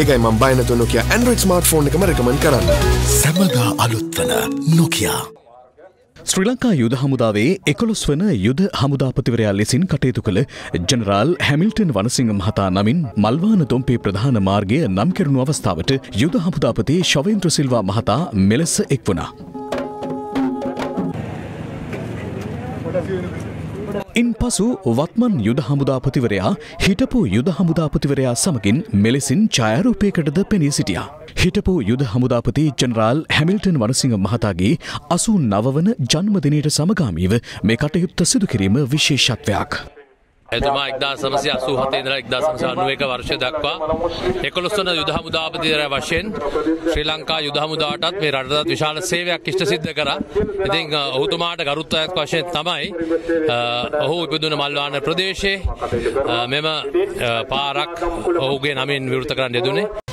ඒකයි මම් බයනතු නොකිය ඇන්ඩරෝයිඩ් ස්මාර්ට ෆෝන් එකම රකමන් කරන්න. සැමදා අලුත්වන නොකයා. ශ්‍රී ලංකා යුද හමුදාවේ එකොළොස් වන යුද හමුදාපතිවරයා ලෙසින් කටයුතු කළ ජනරාල් හැමිල්ටන් වනසිංහ මහතා නමින් මල්වාන තොම්පේ ප්‍රධාන මාර්ගය නම් කෙරුණු අවස්ථාවට යුද හමුදාපති ශවේන්ද්‍ර සිල්වා මහතා මෙලෙස එක් වුණා. ඉන් පසු වත්මන් යුද හමුදාපතිවරයා හිටපු යුද හමුදාපතිවරයා සමගින් මෙලෙසින් ඡායාරූපයකටද පෙනී සිටියා. හිටපු යුද හමුදාපති ජනරාල් හැමිල්ටන් වනසිංහ මහතාගේ අසූ නවවන ජන්මදිනයට සමගාමීව මේ කටයුත්ත සිදුකිරීම විශේෂත්වයක්. එතුමා එක්දා සමසය අසූ හතේදර එක්දා සමසානුවක වර්ෂ දක්වා එකොළොස්වන යුද හමුදාපතිදර වශයෙන් ශ්‍රී ලංකා යුද හමුදාටත් මේ රටත් විශාල සේවයක් ඉෂ්ට සිද්ධ කර. ඉතින් ඔහුතුමාට ගරුත්වයක් වශයෙන් තමයි ඔහු ඉපදුන මල්වාන ප්‍රදේශයේ මෙම පාරක් ඔහුගේ නමින් විවෘත කරන්න යෙදුනේ.